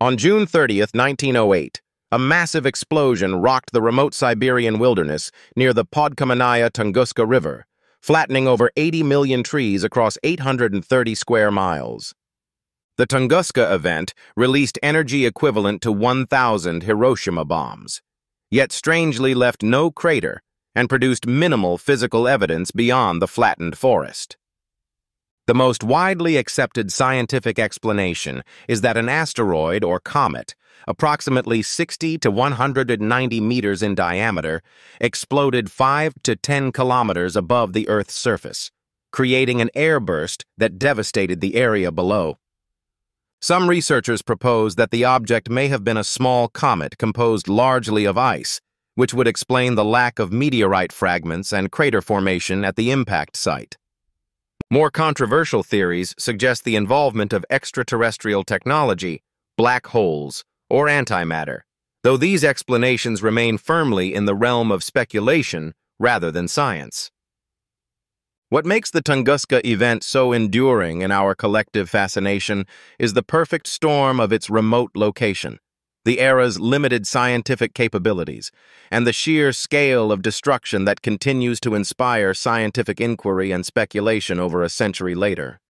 On June 30, 1908, a massive explosion rocked the remote Siberian wilderness near the Podkamennaya Tunguska River, flattening over 80 million trees across 830 square miles. The Tunguska event released energy equivalent to 1,000 Hiroshima bombs, yet strangely left no crater and produced minimal physical evidence beyond the flattened forest. The most widely accepted scientific explanation is that an asteroid or comet, approximately 60 to 190 meters in diameter, exploded 5 to 10 kilometers above the Earth's surface, creating an airburst that devastated the area below. Some researchers propose that the object may have been a small comet composed largely of ice, which would explain the lack of meteorite fragments and crater formation at the impact site. More controversial theories suggest the involvement of extraterrestrial technology, black holes, or antimatter, though these explanations remain firmly in the realm of speculation rather than science. What makes the Tunguska event so enduring in our collective fascination is the perfect storm of its remote location the era's limited scientific capabilities, and the sheer scale of destruction that continues to inspire scientific inquiry and speculation over a century later.